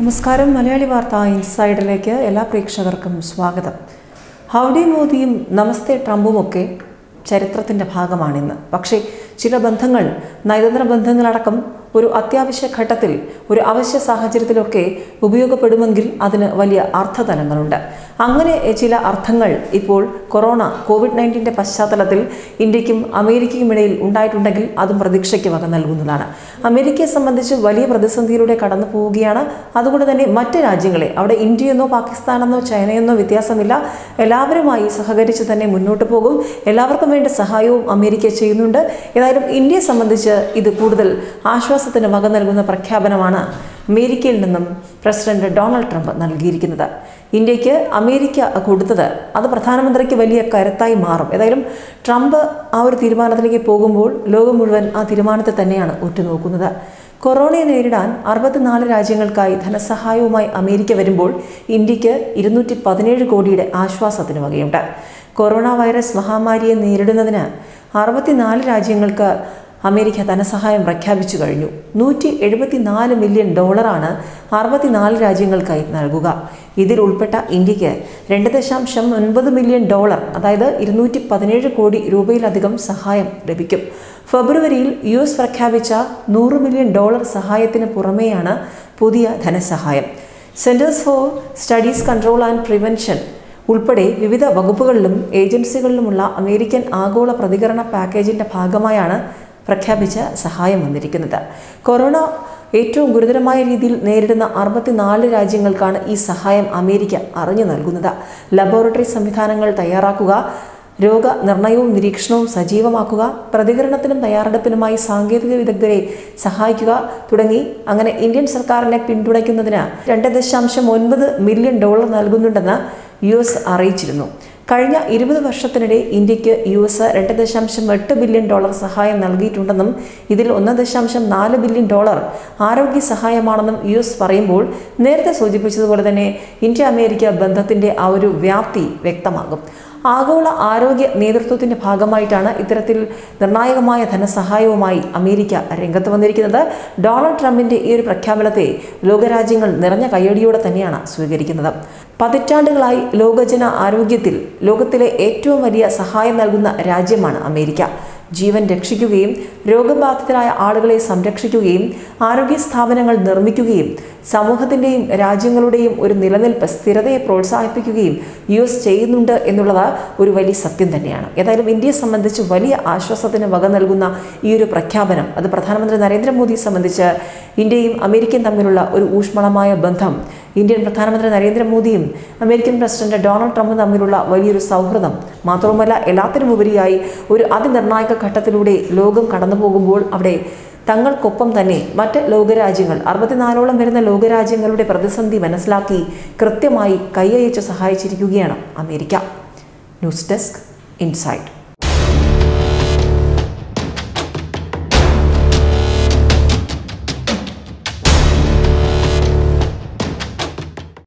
നമസ്കാരം. മലയാളി വാർത്ത ഇൻസൈഡിലേക്ക് എല്ലാ പ്രേക്ഷകർക്കും സ്വാഗതം. ഹൗഡി മോദിയും നമസ്തേ ട്രംപുമൊക്കെ ചരിത്രത്തിന്റെ ഭാഗമാണിന്ന്. പക്ഷേ ചില ബന്ധങ്ങൾ നയതന്ത്ര ബന്ധങ്ങളടക്കം ഒരു അത്യാവശ്യ ഘട്ടത്തിൽ ഒരു അവശ്യ സാഹചര്യത്തിലൊക്കെ ഉപയോഗപ്പെടുമെങ്കിൽ അതിന് വലിയ അർത്ഥതലങ്ങളുണ്ട്. അങ്ങനെ ചില അർത്ഥങ്ങൾ ഇപ്പോൾ കൊറോണ കോവിഡ് നയന്റീന്റെ പശ്ചാത്തലത്തിൽ ഇന്ത്യക്കും അമേരിക്കയ്ക്കും ഇടയിൽ ഉണ്ടായിട്ടുണ്ടെങ്കിൽ അതും പ്രതീക്ഷയ്ക്ക് വക നൽകുന്നതാണ്. അമേരിക്കയെ സംബന്ധിച്ച് വലിയ പ്രതിസന്ധിയിലൂടെ കടന്നു പോവുകയാണ്. അതുകൊണ്ട് തന്നെ മറ്റ് രാജ്യങ്ങളെ അവിടെ ഇന്ത്യയെന്നോ പാകിസ്ഥാനെന്നോ ചൈനയെന്നോ വ്യത്യാസമില്ല. എല്ലാവരുമായി സഹകരിച്ച് തന്നെ മുന്നോട്ട് പോകും. എല്ലാവർക്കും വേണ്ട സഹായവും അമേരിക്ക ചെയ്യുന്നുണ്ട്. ഏതായാലും ഇന്ത്യയെ സംബന്ധിച്ച് ഇത് കൂടുതൽ ആശ്വാസത്തിന് വക നൽകുന്ന പ്രഖ്യാപനമാണ് അമേരിക്കയിൽ നിന്നും പ്രസിഡന്റ് ഡൊണാൾഡ് ട്രംപ് നൽകിയിരിക്കുന്നത്. ഇന്ത്യയ്ക്ക് അമേരിക്ക കൊടുത്തത് അത് പ്രധാനമന്ത്രിക്ക് വലിയ കരുത്തായി മാറും. ഏതായാലും ട്രംപ് ആ ഒരു തീരുമാനത്തിലേക്ക് പോകുമ്പോൾ ലോകം മുഴുവൻ ആ തീരുമാനത്തെ തന്നെയാണ് ഉറ്റുനോക്കുന്നത്. കൊറോണയെ നേരിടാൻ അറുപത്തിനാല് രാജ്യങ്ങൾക്കായി ധനസഹായവുമായി അമേരിക്ക വരുമ്പോൾ ഇന്ത്യയ്ക്ക് ഇരുന്നൂറ്റി പതിനേഴ് കോടിയുടെ ആശ്വാസത്തിന് വകയുണ്ട്. കൊറോണ വൈറസ് മഹാമാരിയെ നേരിടുന്നതിന് അറുപത്തിനാല് രാജ്യങ്ങൾക്ക് അമേരിക്ക ധനസഹായം പ്രഖ്യാപിച്ചു കഴിഞ്ഞു. നൂറ്റി എഴുപത്തിനാല് മില്യൺ ഡോളറാണ് അറുപത്തിനാല് രാജ്യങ്ങൾക്കായി നൽകുക. ഇതിൽ ഉൾപ്പെട്ട ഇന്ത്യയ്ക്ക് രണ്ട് ദശാംശം ഒൻപത് മില്യൺ ഡോളർ അതായത് ഇരുന്നൂറ്റി പതിനേഴ് കോടി രൂപയിലധികം സഹായം ലഭിക്കും. ഫെബ്രുവരിയിൽ യു എസ് പ്രഖ്യാപിച്ച നൂറ് മില്യൺ ഡോളർ സഹായത്തിന് പുറമെയാണ് പുതിയ ധനസഹായം. Centers for studies control and prevention ഉൾപ്പെടെ വിവിധ വകുപ്പുകളിലും ഏജൻസികളിലുമുള്ള അമേരിക്കൻ ആഗോള പ്രതികരണ പാക്കേജിന്റെ ഭാഗമായാണ് പ്രഖ്യാപിച്ച സഹായം വന്നിരിക്കുന്നത്. കൊറോണ ഏറ്റവും ഗുരുതരമായ രീതിയിൽ നേരിടുന്ന അറുപത്തിനാല് രാജ്യങ്ങൾക്കാണ് ഈ സഹായം അമേരിക്ക അറിഞ്ഞു നൽകുന്നത്. ലബോറട്ടറി സംവിധാനങ്ങൾ തയ്യാറാക്കുക രോഗനിർണയവും നിരീക്ഷണവും സജീവമാക്കുക പ്രതികരണത്തിനും തയ്യാറെടുപ്പിനുമായി സാങ്കേതിക വിദഗ്ധരെ സഹായിക്കുക തുടങ്ങി അങ്ങനെ ഇന്ത്യൻ സർക്കാരിനെ പിന്തുണയ്ക്കുന്നതിന് രണ്ട് ദശാംശം ഒൻപത് മില്യൺ ഡോളർ നൽകുന്നുണ്ടെന്ന് യു എസ് അറിയിച്ചിരുന്നു. കഴിഞ്ഞ ഇരുപത് വർഷത്തിനിടെ ഇന്ത്യയ്ക്ക് യു എസ് രണ്ട് ദശാംശം എട്ട് ബില്യൺ ഡോളർ സഹായം നൽകിയിട്ടുണ്ടെന്നും ഇതിൽ ഒന്ന് ദശാംശം നാല് ബില്യൺ ഡോളർ ആരോഗ്യ സഹായമാണെന്നും യു എസ് പറയുമ്പോൾ നേരത്തെ സൂചിപ്പിച്ചതുപോലെ തന്നെ ഇന്ത്യ അമേരിക്ക ബന്ധത്തിന്റെ ആ ഒരു വ്യാപ്തി വ്യക്തമാകും. ആഗോള ആരോഗ്യ നേതൃത്വത്തിന്റെ ഭാഗമായിട്ടാണ് ഇത്തരത്തിൽ നിർണായകമായ ധനസഹായവുമായി അമേരിക്ക രംഗത്ത് വന്നിരിക്കുന്നത്. ഡൊണാൾഡ് ട്രംപിന്റെ ഈ ഒരു പ്രഖ്യാപനത്തെ ലോകരാജ്യങ്ങൾ നിറഞ്ഞ കയ്യടിയോടെ തന്നെയാണ് സ്വീകരിക്കുന്നത്. പതിറ്റാണ്ടുകളായി ലോകജന ആരോഗ്യത്തിൽ ലോകത്തിലെ ഏറ്റവും വലിയ സഹായം നൽകുന്ന രാജ്യമാണ് അമേരിക്ക. ജീവൻ രക്ഷിക്കുകയും രോഗബാധിതരായ ആളുകളെ സംരക്ഷിക്കുകയും ആരോഗ്യ സ്ഥാപനങ്ങൾ നിർമ്മിക്കുകയും സമൂഹത്തിന്റെയും രാജ്യങ്ങളുടെയും ഒരു നിലനിൽപ്പ് സ്ഥിരതയെ പ്രോത്സാഹിപ്പിക്കുകയും യു എസ് ചെയ്യുന്നുണ്ട് എന്നുള്ളത് ഒരു വലിയ സത്യം തന്നെയാണ്. ഏതായാലും ഇന്ത്യയെ സംബന്ധിച്ച് വലിയ ആശ്വാസത്തിന് വക നൽകുന്ന ഈ ഒരു പ്രഖ്യാപനം അത് പ്രധാനമന്ത്രി നരേന്ദ്രമോദിയെ സംബന്ധിച്ച് ഇന്ത്യയും അമേരിക്കയും തമ്മിലുള്ള ഒരു ഊഷ്മളമായ ബന്ധം ഇന്ത്യൻ പ്രധാനമന്ത്രി നരേന്ദ്രമോദിയും അമേരിക്കൻ പ്രസിഡന്റ് ഡൊണാൾഡ് ട്രംപും തമ്മിലുള്ള വലിയൊരു സൗഹൃദം മാത്രവുമല്ല എല്ലാത്തിനുമുപരിയായി ഒരു അതിനിർണായക ഘട്ടത്തിലൂടെ ലോകം കടന്നു പോകുമ്പോൾ അവിടെ തങ്ങൾക്കൊപ്പം തന്നെ മറ്റ് ലോകരാജ്യങ്ങൾ അറുപത്തിനാലോളം വരുന്ന ലോകരാജ്യങ്ങളുടെ പ്രതിസന്ധി മനസ്സിലാക്കി കൃത്യമായി കൈയയച്ച് സഹായിച്ചിരിക്കുകയാണ് അമേരിക്ക. News desk insight.